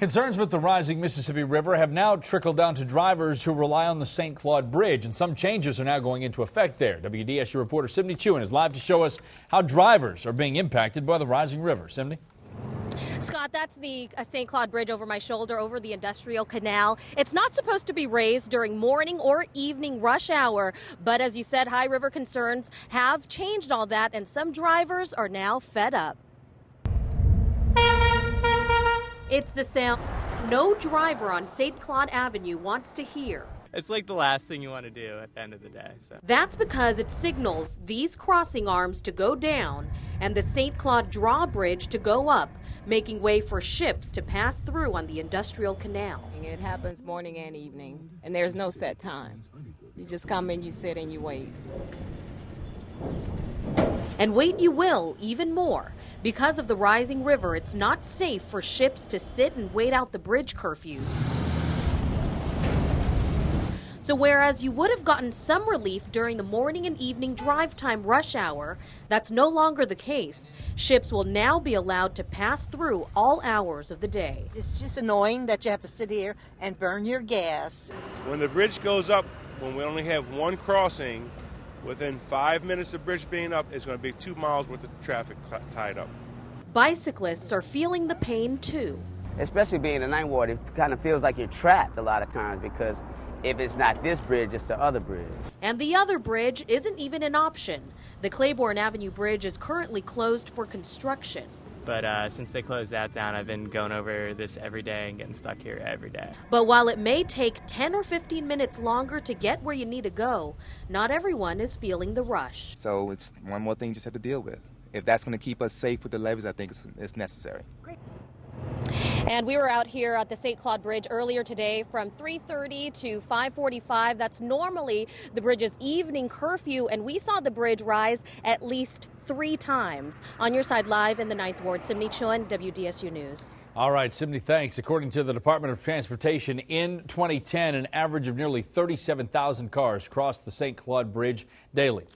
Concerns with the rising Mississippi River have now trickled down to drivers who rely on the St. Claude Bridge, and some changes are now going into effect there. WDSU reporter Sydney Chewin is live to show us how drivers are being impacted by the rising river. Sydney? Scott, that's the uh, St. Claude Bridge over my shoulder over the Industrial Canal. It's not supposed to be raised during morning or evening rush hour, but as you said, high river concerns have changed all that, and some drivers are now fed up. It's the sound no driver on St. Claude Avenue wants to hear. It's like the last thing you want to do at the end of the day. So. That's because it signals these crossing arms to go down and the St. Claude drawbridge to go up, making way for ships to pass through on the industrial canal. It happens morning and evening, and there's no set time. You just come and you sit and you wait. And wait you will, even more. Because of the rising river, it's not safe for ships to sit and wait out the bridge curfew. So, whereas you would have gotten some relief during the morning and evening drive time rush hour, that's no longer the case. Ships will now be allowed to pass through all hours of the day. It's just annoying that you have to sit here and burn your gas. When the bridge goes up, when we only have one crossing, Within five minutes of bridge being up, it's going to be two miles worth of traffic tied up. Bicyclists are feeling the pain too. Especially being in Ninth Ward, it kind of feels like you're trapped a lot of times because if it's not this bridge, it's the other bridge. And the other bridge isn't even an option. The Claiborne Avenue Bridge is currently closed for construction. But uh, since they closed that down, I've been going over this every day and getting stuck here every day. But while it may take 10 or 15 minutes longer to get where you need to go, not everyone is feeling the rush. So it's one more thing you just have to deal with. If that's going to keep us safe with the levees, I think it's, it's necessary. Great. And we were out here at the St. Claude Bridge earlier today from 3:30 to 5:45. That's normally the bridge's evening curfew, and we saw the bridge rise at least three times. On your side, live in the Ninth Ward, Sydney Chun, WDSU News. All right, Sydney, thanks. According to the Department of Transportation, in 2010, an average of nearly 37,000 cars crossed the St. Claude Bridge daily.